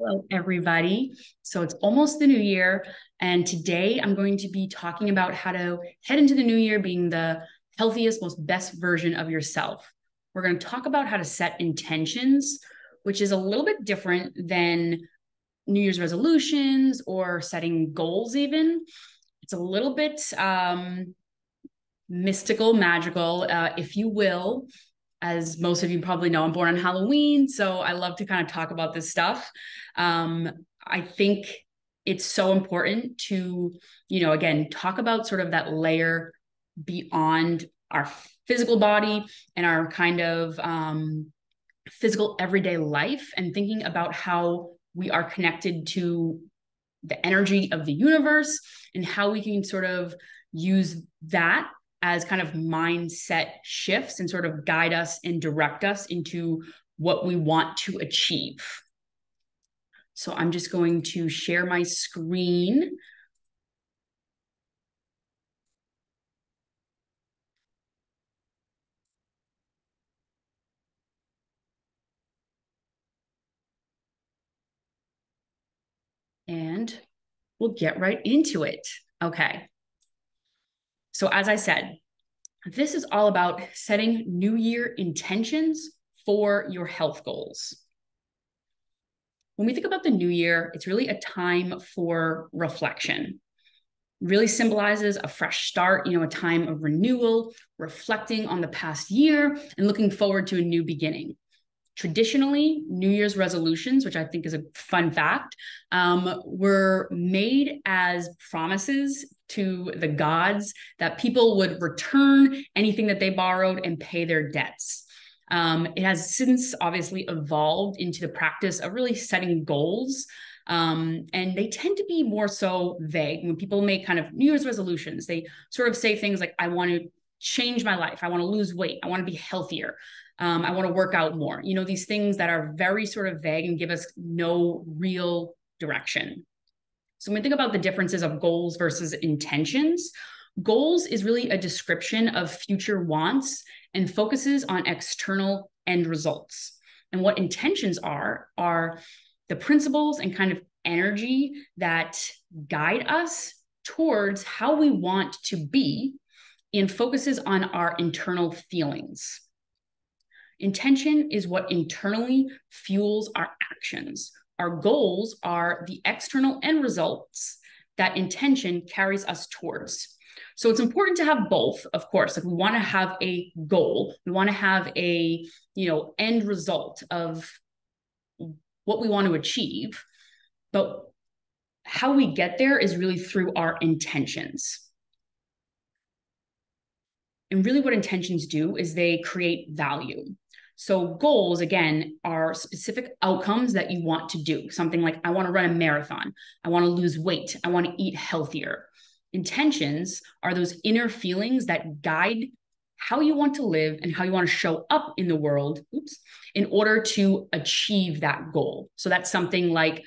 Hello, everybody. So it's almost the new year. And today I'm going to be talking about how to head into the new year being the healthiest, most best version of yourself. We're going to talk about how to set intentions, which is a little bit different than New Year's resolutions or setting goals, even. It's a little bit um, mystical, magical, uh, if you will as most of you probably know, I'm born on Halloween. So I love to kind of talk about this stuff. Um, I think it's so important to, you know, again, talk about sort of that layer beyond our physical body and our kind of um, physical everyday life and thinking about how we are connected to the energy of the universe and how we can sort of use that as kind of mindset shifts and sort of guide us and direct us into what we want to achieve. So I'm just going to share my screen. And we'll get right into it. Okay. So, as I said, this is all about setting new year intentions for your health goals. When we think about the new year, it's really a time for reflection. Really symbolizes a fresh start, you know, a time of renewal, reflecting on the past year and looking forward to a new beginning. Traditionally, New Year's resolutions, which I think is a fun fact, um, were made as promises to the gods that people would return anything that they borrowed and pay their debts. Um, it has since obviously evolved into the practice of really setting goals. Um, and they tend to be more so vague. When people make kind of New Year's resolutions, they sort of say things like, I want to change my life. I want to lose weight. I want to be healthier. Um, I want to work out more. You know, these things that are very sort of vague and give us no real direction. So when we think about the differences of goals versus intentions, goals is really a description of future wants and focuses on external end results. And what intentions are, are the principles and kind of energy that guide us towards how we want to be and focuses on our internal feelings. Intention is what internally fuels our actions. Our goals are the external end results that intention carries us towards. So it's important to have both, of course. Like we want to have a goal, we want to have a, you know, end result of what we want to achieve, but how we get there is really through our intentions. And really, what intentions do is they create value. So, goals, again, are specific outcomes that you want to do. Something like, I want to run a marathon, I want to lose weight, I want to eat healthier. Intentions are those inner feelings that guide how you want to live and how you want to show up in the world oops, in order to achieve that goal. So, that's something like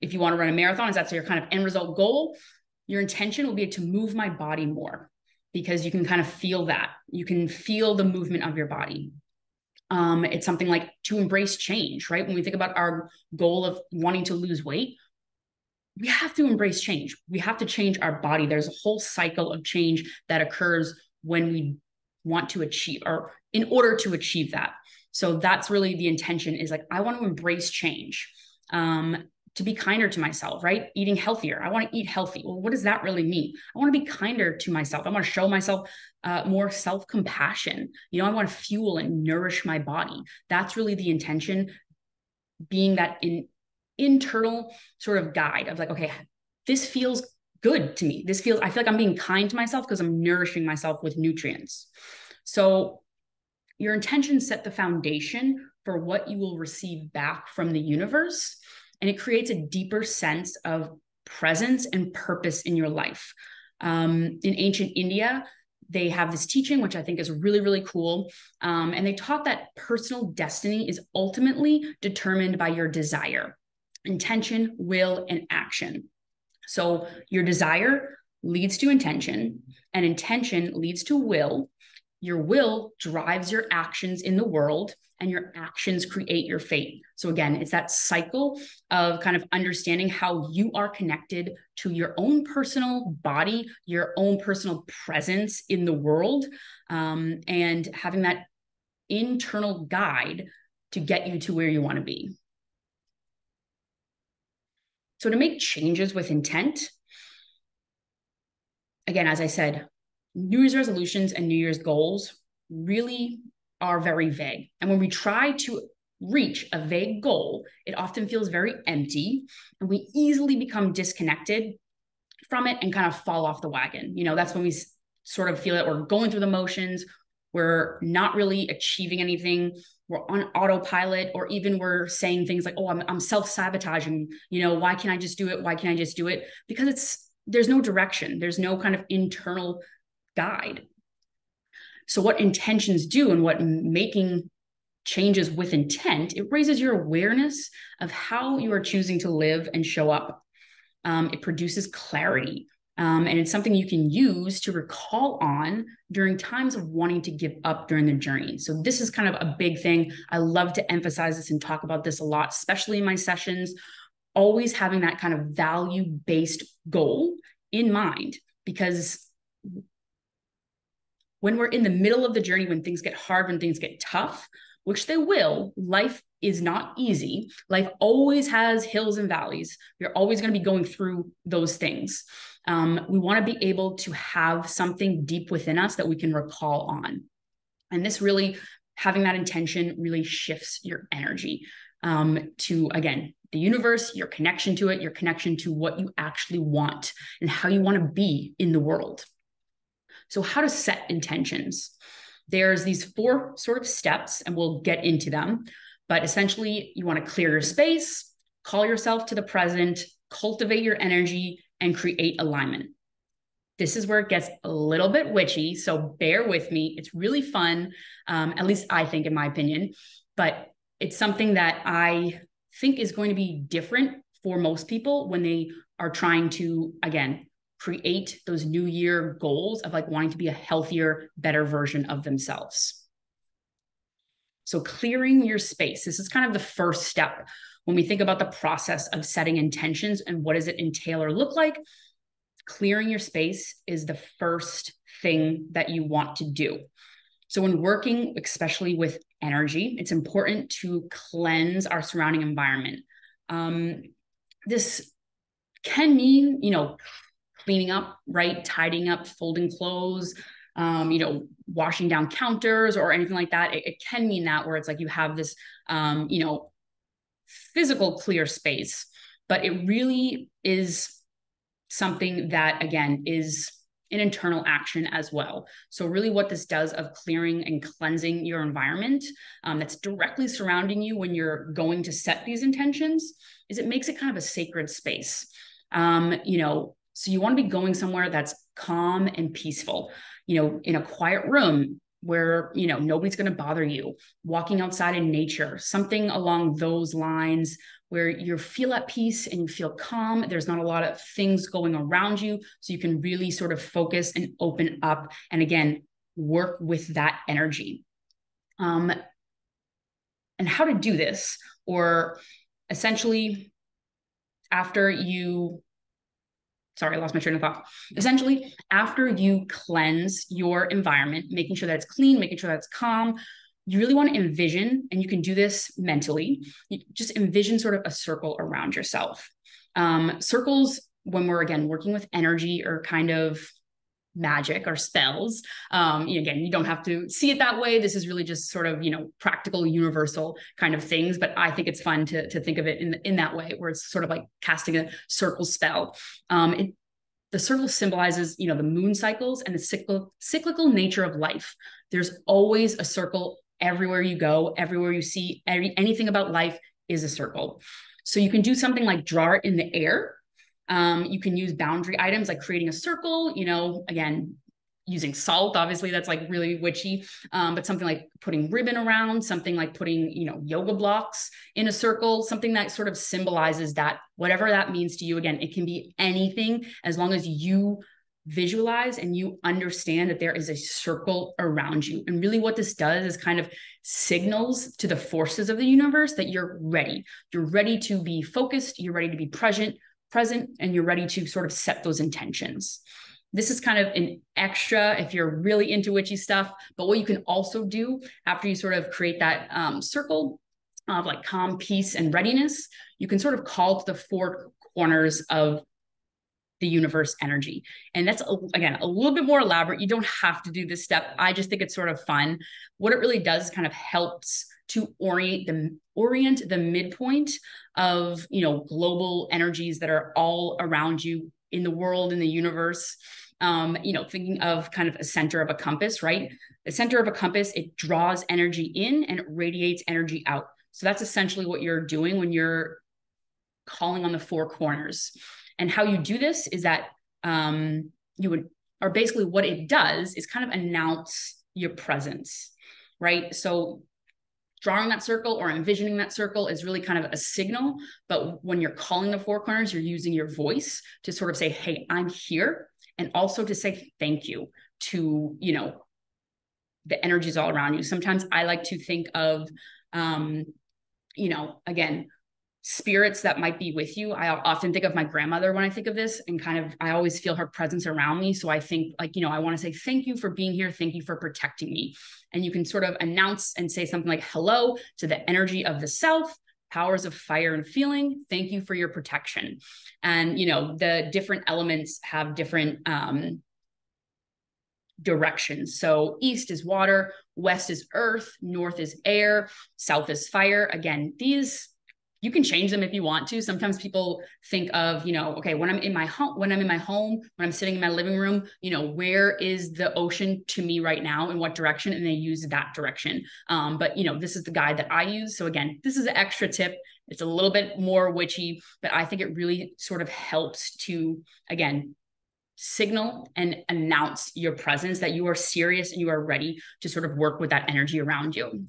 if you want to run a marathon, is that your kind of end result goal? Your intention will be to move my body more because you can kind of feel that. You can feel the movement of your body. Um, it's something like to embrace change, right? When we think about our goal of wanting to lose weight, we have to embrace change. We have to change our body. There's a whole cycle of change that occurs when we want to achieve or in order to achieve that. So that's really the intention is like, I want to embrace change. Um, to be kinder to myself, right? Eating healthier. I want to eat healthy. Well, what does that really mean? I want to be kinder to myself. I want to show myself uh, more self compassion. You know, I want to fuel and nourish my body. That's really the intention, being that in internal sort of guide of like, okay, this feels good to me. This feels, I feel like I'm being kind to myself because I'm nourishing myself with nutrients. So your intentions set the foundation for what you will receive back from the universe and it creates a deeper sense of presence and purpose in your life. Um, in ancient India, they have this teaching, which I think is really, really cool. Um, and they taught that personal destiny is ultimately determined by your desire, intention, will, and action. So your desire leads to intention, and intention leads to will, your will drives your actions in the world and your actions create your fate. So, again, it's that cycle of kind of understanding how you are connected to your own personal body, your own personal presence in the world, um, and having that internal guide to get you to where you want to be. So, to make changes with intent, again, as I said, New Year's resolutions and New Year's goals really are very vague. And when we try to reach a vague goal, it often feels very empty and we easily become disconnected from it and kind of fall off the wagon. You know, that's when we sort of feel that we're going through the motions, we're not really achieving anything, we're on autopilot, or even we're saying things like, oh, I'm, I'm self sabotaging. You know, why can't I just do it? Why can't I just do it? Because it's, there's no direction, there's no kind of internal guide. So, what intentions do and what making changes with intent, it raises your awareness of how you are choosing to live and show up. Um, it produces clarity. Um, and it's something you can use to recall on during times of wanting to give up during the journey. So, this is kind of a big thing. I love to emphasize this and talk about this a lot, especially in my sessions. Always having that kind of value based goal in mind, because when we're in the middle of the journey, when things get hard, when things get tough, which they will, life is not easy. Life always has hills and valleys. You're always going to be going through those things. Um, we want to be able to have something deep within us that we can recall on. And this really, having that intention really shifts your energy um, to, again, the universe, your connection to it, your connection to what you actually want and how you want to be in the world. So, how to set intentions. There's these four sort of steps, and we'll get into them. But essentially, you want to clear your space, call yourself to the present, cultivate your energy, and create alignment. This is where it gets a little bit witchy. So, bear with me. It's really fun, um, at least I think, in my opinion. But it's something that I think is going to be different for most people when they are trying to, again, create those new year goals of like wanting to be a healthier, better version of themselves. So, clearing your space. This is kind of the first step when we think about the process of setting intentions and what does it entail or look like. Clearing your space is the first thing that you want to do. So, when working, especially with energy, it's important to cleanse our surrounding environment. Um, this can mean, you know, cleaning up, right? Tidying up, folding clothes, um, you know, washing down counters or anything like that. It, it can mean that where it's like you have this, um, you know, physical clear space, but it really is something that, again, is an internal action as well. So, really, what this does of clearing and cleansing your environment um, that's directly surrounding you when you're going to set these intentions is it makes it kind of a sacred space. Um, you know, so you want to be going somewhere that's calm and peaceful, you know, in a quiet room where, you know, nobody's going to bother you, walking outside in nature, something along those lines where you feel at peace and you feel calm. There's not a lot of things going around you. So you can really sort of focus and open up. And again, work with that energy. Um, and how to do this, or essentially, after you sorry, I lost my train of thought. Essentially, after you cleanse your environment, making sure that it's clean, making sure that it's calm, you really want to envision, and you can do this mentally, you just envision sort of a circle around yourself. Um, circles, when we're again working with energy, are kind of magic or spells. Um, again, you don't have to see it that way. This is really just sort of you know practical, universal kind of things. But I think it's fun to to think of it in in that way, where it's sort of like casting a circle spell. Um, it, the circle symbolizes you know the moon cycles and the cyclical cyclical nature of life. There's always a circle everywhere you go, everywhere you see every, anything about life is a circle. So you can do something like draw it in the air um, you can use boundary items like creating a circle, you know, again, using salt, obviously that's like really witchy, um, but something like putting ribbon around, something like putting, you know, yoga blocks in a circle, something that sort of symbolizes that, whatever that means to you. Again, it can be anything as long as you visualize and you understand that there is a circle around you. And really, what this does is kind of signals to the forces of the universe that you're ready. You're ready to be focused, you're ready to be present, present, and you're ready to sort of set those intentions. This is kind of an extra if you're really into witchy stuff. But what you can also do after you sort of create that um, circle of like calm, peace, and readiness, you can sort of call to the four corners of the universe energy. And that's, again, a little bit more elaborate. You don't have to do this step. I just think it's sort of fun. What it really does kind of helps to orient the orient the midpoint of you know global energies that are all around you in the world in the universe. Um, you know thinking of kind of a center of a compass right? The center of a compass it draws energy in and it radiates energy out. So that's essentially what you're doing when you're calling on the four corners. And how you do this is that um, you would, or basically what it does is kind of announce your presence, right? So drawing that circle or envisioning that circle is really kind of a signal. But when you're calling the four corners, you're using your voice to sort of say, hey, I'm here. And also to say thank you to, you know, the energies all around you. Sometimes I like to think of, um, you know, again, spirits that might be with you. I often think of my grandmother when I think of this and kind of I always feel her presence around me. So I think like, you know, I want to say thank you for being here. Thank you for protecting me. And you can sort of announce and say something like hello to the energy of the self, powers of fire and feeling. Thank you for your protection. And you know, the different elements have different um directions. So east is water, west is earth, north is air, south is fire. Again, these you can change them if you want to. Sometimes people think of you know okay when i'm in my home when i'm in my home when i'm sitting in my living room you know where is the ocean to me right now in what direction? And they use that direction. Um, but you know this is the guide that i use. So again this is an extra tip. It's a little bit more witchy but i think it really sort of helps to again signal and announce your presence that you are serious and you are ready to sort of work with that energy around you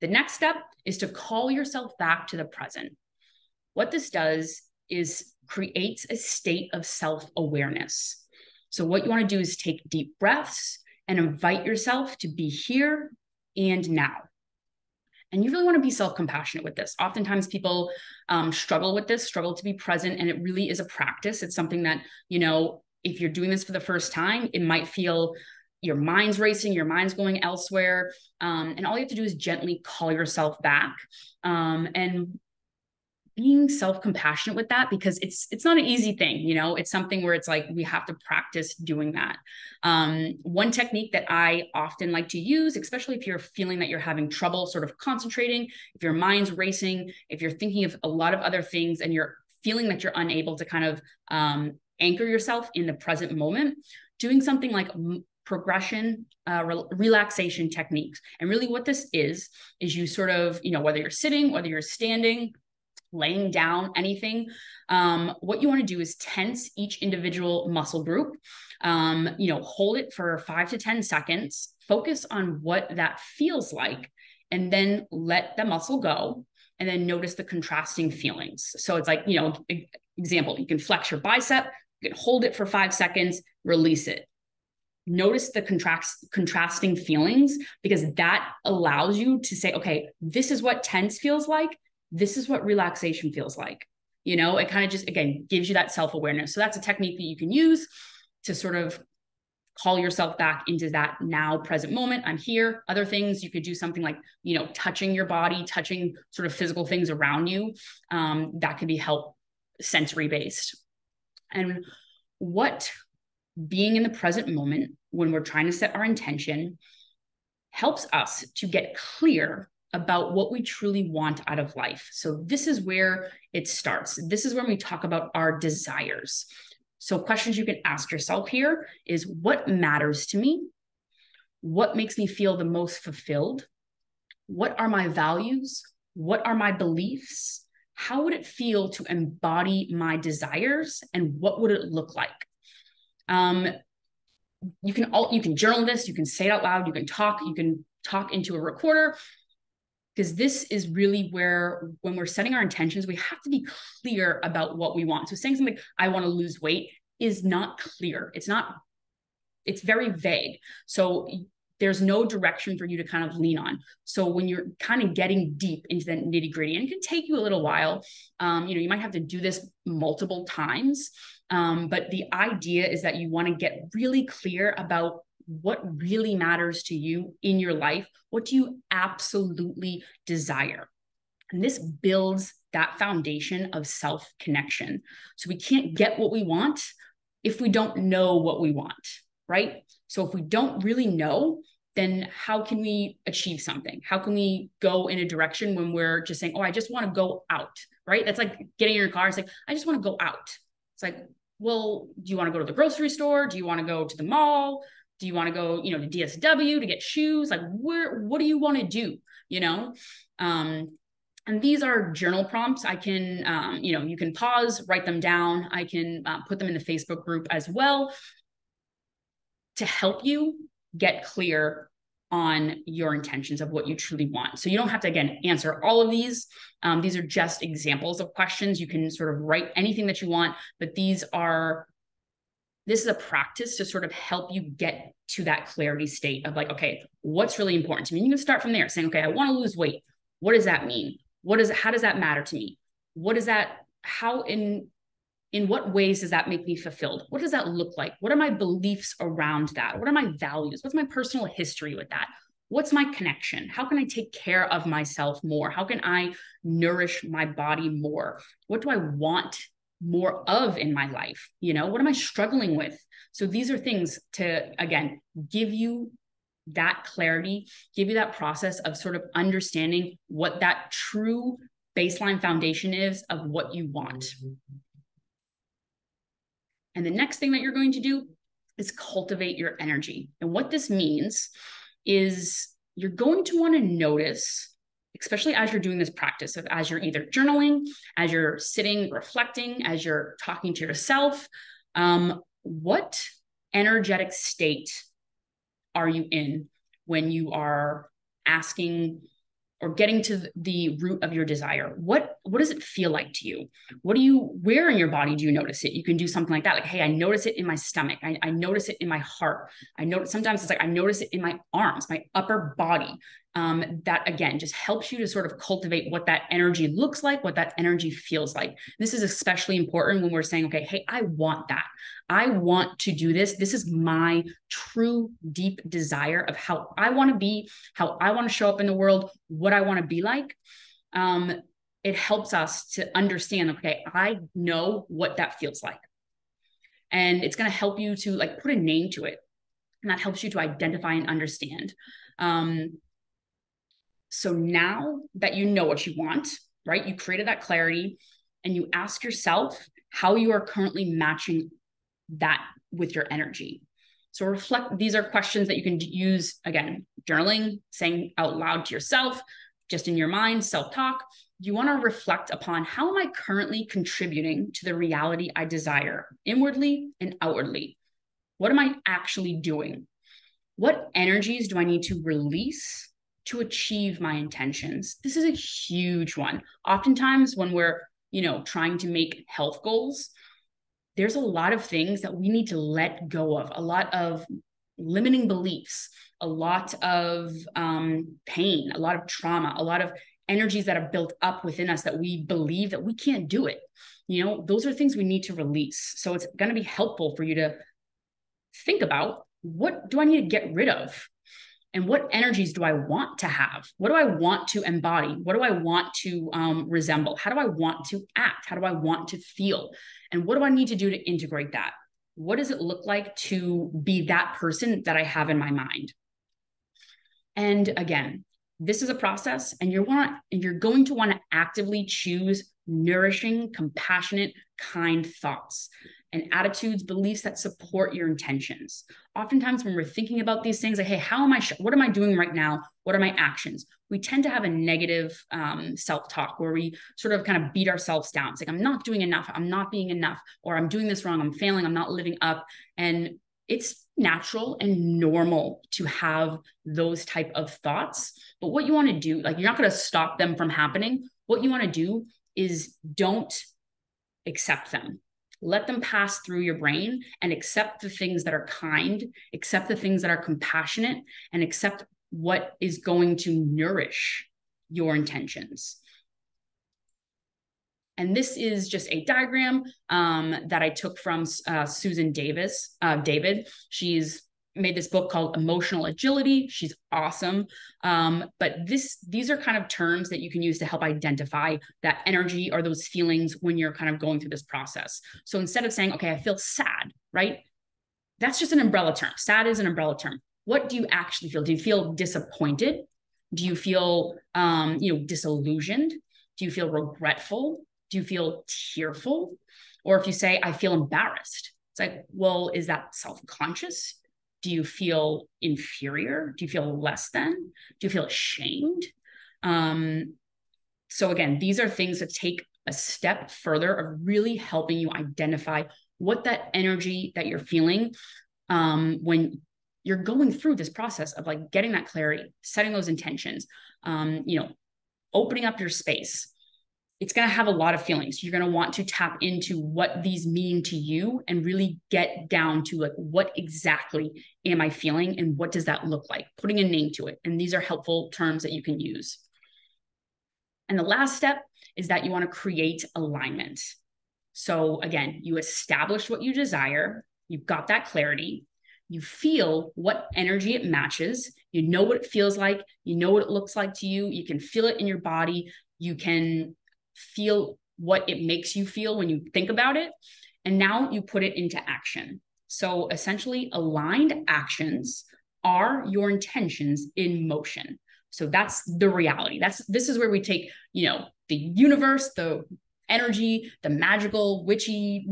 the next step is to call yourself back to the present. What this does is creates a state of self awareness. So, what you want to do is take deep breaths and invite yourself to be here and now. And you really want to be self compassionate with this. Oftentimes, people um, struggle with this, struggle to be present, and it really is a practice. It's something that, you know, if you're doing this for the first time, it might feel your mind's racing, your mind's going elsewhere. Um, and all you have to do is gently call yourself back. Um, and being self-compassionate with that because it's it's not an easy thing you know it's something where it's like we have to practice doing that um, one technique that i often like to use especially if you're feeling that you're having trouble sort of concentrating if your mind's racing if you're thinking of a lot of other things and you're feeling that you're unable to kind of um, anchor yourself in the present moment doing something like progression uh, re- relaxation techniques. And really what this is is you sort of you know whether you're sitting whether you're standing laying down anything um, what you want to do is tense each individual muscle group. Um, you know hold it for five to ten seconds focus on what that feels like and then let the muscle go and then notice the contrasting feelings. So it's like you know example you can flex your bicep you can hold it for five seconds release it notice the contrast, contrasting feelings because that allows you to say, okay, this is what tense feels like. This is what relaxation feels like. You know, it kind of just, again, gives you that self awareness. So that's a technique that you can use to sort of call yourself back into that now present moment. I'm here. Other things you could do something like, you know, touching your body, touching sort of physical things around you. Um, that could be help sensory based. And what being in the present moment when we're trying to set our intention helps us to get clear about what we truly want out of life. So, this is where it starts. This is when we talk about our desires. So, questions you can ask yourself here is what matters to me? What makes me feel the most fulfilled? What are my values? What are my beliefs? How would it feel to embody my desires? And what would it look like? Um, you can all you can journal this, you can say it out loud, you can talk, you can talk into a recorder because this is really where when we're setting our intentions we have to be clear about what we want so saying something like i want to lose weight is not clear. It's not, it's very vague. So there's no direction for you to kind of lean on. So when you're kind of getting deep into the nitty gritty, and it can take you a little while, um, you know, you might have to do this multiple times. Um, but the idea is that you want to get really clear about what really matters to you in your life. What do you absolutely desire? And this builds that foundation of self connection. So we can't get what we want if we don't know what we want, right? So if we don't really know, then how can we achieve something? How can we go in a direction when we're just saying, oh, I just want to go out, right? That's like getting in your car. It's like, I just want to go out. It's like, well, do you want to go to the grocery store? Do you want to go to the mall? Do you want to go, you know, to DSW to get shoes? Like, where, what do you want to do? You know? Um, and these are journal prompts. I can, um, you know, you can pause, write them down. I can uh, put them in the Facebook group as well to help you get clear on your intentions of what you truly want. So you don't have to, again, answer all of these. Um, these are just examples of questions. You can sort of write anything that you want, but these are, this is a practice to sort of help you get to that clarity state of like, okay, what's really important to me? You can start from there saying, okay, I want to lose weight. What does that mean? What is, how does that matter to me? What is that, how in in what ways does that make me fulfilled? What does that look like? What are my beliefs around that? What are my values? What's my personal history with that? What's my connection? How can I take care of myself more? How can I nourish my body more? What do I want more of in my life? You know, what am I struggling with? So these are things to, again, give you that clarity, give you that process of sort of understanding what that true baseline foundation is of what you want. Mm-hmm. And the next thing that you're going to do is cultivate your energy. And what this means is you're going to want to notice, especially as you're doing this practice of as you're either journaling, as you're sitting, reflecting, as you're talking to yourself, um, what energetic state are you in when you are asking or getting to the root of your desire what what does it feel like to you what do you where in your body do you notice it you can do something like that like hey i notice it in my stomach i, I notice it in my heart i notice sometimes it's like i notice it in my arms my upper body um, that again just helps you to sort of cultivate what that energy looks like, what that energy feels like. This is especially important when we're saying, okay, hey, I want that. I want to do this. This is my true deep desire of how I want to be, how I want to show up in the world, what I want to be like. Um, it helps us to understand, okay, I know what that feels like. And it's going to help you to like put a name to it. And that helps you to identify and understand. Um, so now that you know what you want, right? You created that clarity and you ask yourself how you are currently matching that with your energy. So reflect, these are questions that you can use again, journaling, saying out loud to yourself, just in your mind, self talk. You want to reflect upon how am I currently contributing to the reality I desire inwardly and outwardly? What am I actually doing? What energies do I need to release to achieve my intentions. This is a huge one. Oftentimes, when we're, you know, trying to make health goals, there's a lot of things that we need to let go of, a lot of limiting beliefs, a lot of um, pain, a lot of trauma, a lot of energies that are built up within us that we believe that we can't do it. You know, those are things we need to release. So it's going to be helpful for you to think about what do I need to get rid of? and what energies do I want to have? What do I want to embody? What do I want to um, resemble? How do I want to act? How do I want to feel? And what do I need to do to integrate that? What does it look like to be that person that I have in my mind? And again, this is a process, and you're want you're going to want to actively choose nourishing, compassionate, kind thoughts and attitudes, beliefs that support your intentions. Oftentimes, when we're thinking about these things, like, hey, how am I, sh- what am I doing right now? What are my actions? We tend to have a negative um, self talk where we sort of kind of beat ourselves down. It's like, I'm not doing enough. I'm not being enough, or I'm doing this wrong. I'm failing. I'm not living up. And it's natural and normal to have those type of thoughts. But what you want to do, like, you're not going to stop them from happening. What you want to do is don't accept them let them pass through your brain and accept the things that are kind, accept the things that are compassionate, and accept what is going to nourish your intentions. And this is just a diagram um, that I took from uh, Susan Davis, uh, David. She's made this book called Emotional Agility. She's awesome. Um, but this these are kind of terms that you can use to help identify that energy or those feelings when you're kind of going through this process. So instead of saying, okay, I feel sad, right? That's just an umbrella term. Sad is an umbrella term. What do you actually feel? Do you feel disappointed? Do you feel um, you know, disillusioned? Do you feel regretful? Do you feel tearful? Or if you say, I feel embarrassed, it's like, well, is that self conscious? Do you feel inferior? Do you feel less than? Do you feel ashamed? Um, so, again, these are things that take a step further of really helping you identify what that energy that you're feeling um, when you're going through this process of like getting that clarity, setting those intentions, um, you know, opening up your space it's going to have a lot of feelings. You're going to want to tap into what these mean to you and really get down to like what exactly am I feeling and what does that look like? Putting a name to it. And these are helpful terms that you can use. And the last step is that you want to create alignment. So again, you establish what you desire, you've got that clarity, you feel what energy it matches, you know what it feels like, you know what it looks like to you, you can feel it in your body, you can feel what it makes you feel when you think about it. And now you put it into action. So essentially, aligned actions are your intentions in motion. So that's the reality. That's this is where we take, you know, the universe, the energy, the magical, witchy,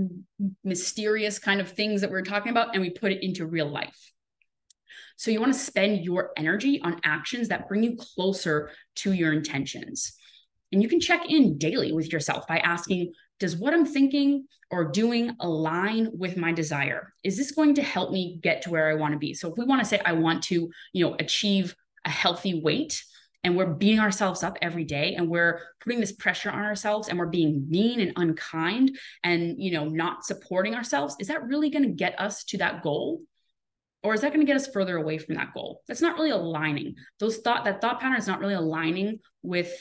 mysterious kind of things that we're talking about, and we put it into real life. So you want to spend your energy on actions that bring you closer to your intentions. And you can check in daily with yourself by asking, does what I'm thinking or doing align with my desire? Is this going to help me get to where I want to be? So if we want to say I want to, you know, achieve a healthy weight and we're beating ourselves up every day and we're putting this pressure on ourselves and we're being mean and unkind and, you know, not supporting ourselves, is that really going to get us to that goal? Or is that going to get us further away from that goal? That's not really aligning. Those thought that thought pattern is not really aligning with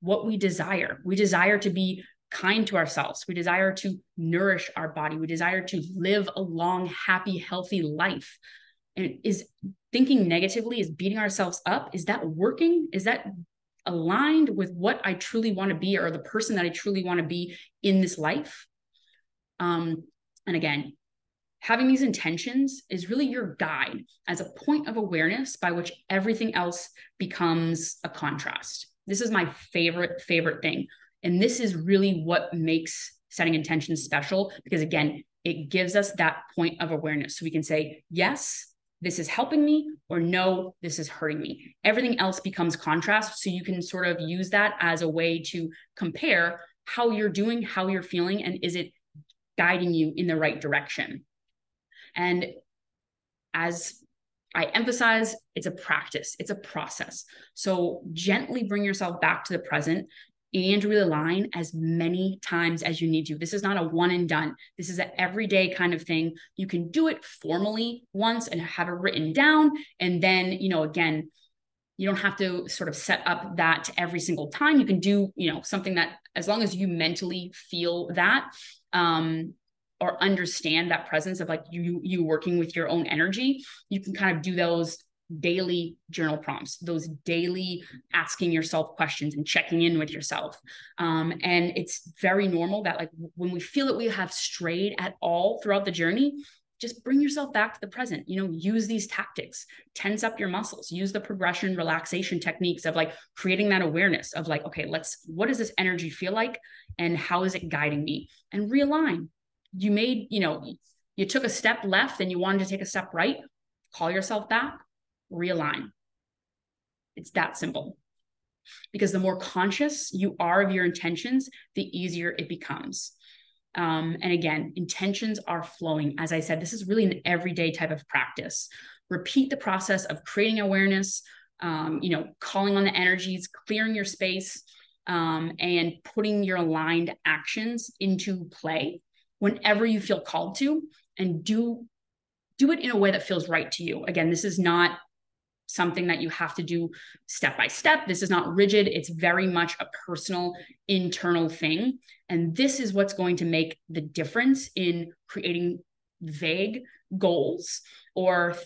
what we desire. We desire to be kind to ourselves. We desire to nourish our body. We desire to live a long, happy, healthy life. And is thinking negatively, is beating ourselves up, is that working? Is that aligned with what I truly want to be or the person that I truly want to be in this life? Um, and again, having these intentions is really your guide as a point of awareness by which everything else becomes a contrast. This is my favorite, favorite thing. And this is really what makes setting intentions special because, again, it gives us that point of awareness. So we can say, yes, this is helping me, or no, this is hurting me. Everything else becomes contrast. So you can sort of use that as a way to compare how you're doing, how you're feeling, and is it guiding you in the right direction. And as I emphasize it's a practice, it's a process. So gently bring yourself back to the present and realign as many times as you need to. This is not a one and done. This is an everyday kind of thing. You can do it formally once and have it written down. And then, you know, again, you don't have to sort of set up that every single time. You can do, you know, something that as long as you mentally feel that, um, or understand that presence of like you you working with your own energy you can kind of do those daily journal prompts those daily asking yourself questions and checking in with yourself. Um, and it's very normal that like when we feel that we have strayed at all throughout the journey just bring yourself back to the present. You know use these tactics. Tense up your muscles. Use the progression relaxation techniques of like creating that awareness of like okay let's what does this energy feel like? And how is it guiding me? And realign you made, you know, you took a step left and you wanted to take a step right, call yourself back, realign. It's that simple. Because the more conscious you are of your intentions, the easier it becomes. Um, and again, intentions are flowing. As I said, this is really an everyday type of practice. Repeat the process of creating awareness, um, you know, calling on the energies, clearing your space, um, and putting your aligned actions into play whenever you feel called to and do do it in a way that feels right to you. Again, this is not something that you have to do step by step. This is not rigid. It's very much a personal internal thing. And this is what's going to make the difference in creating vague goals or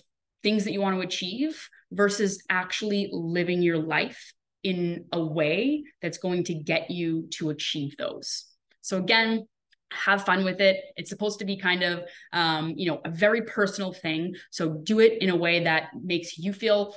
things that you want to achieve versus actually living your life in a way that's going to get you to achieve those. So, again, have fun with it. It's supposed to be kind of, um, you know, a very personal thing. So, do it in a way that makes you feel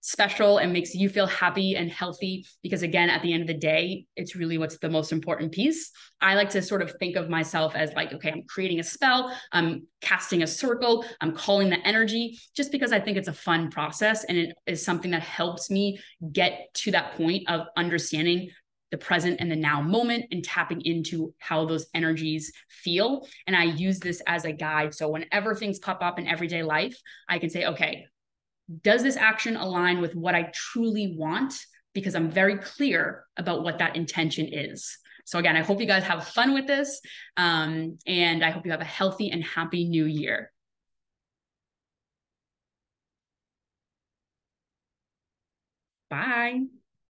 special and makes you feel happy and healthy because again at the end of the day it's really what's the most important piece i like to sort of think of myself as like okay i'm creating a spell i'm casting a circle i'm calling the energy just because i think it's a fun process and it is something that helps me get to that point of understanding the present and the now moment and tapping into how those energies feel. And I use this as a guide. So whenever things pop up in everyday life, I can say, okay, does this action align with what I truly want? Because I'm very clear about what that intention is. So, again, I hope you guys have fun with this. Um, and I hope you have a healthy and happy new year. Bye.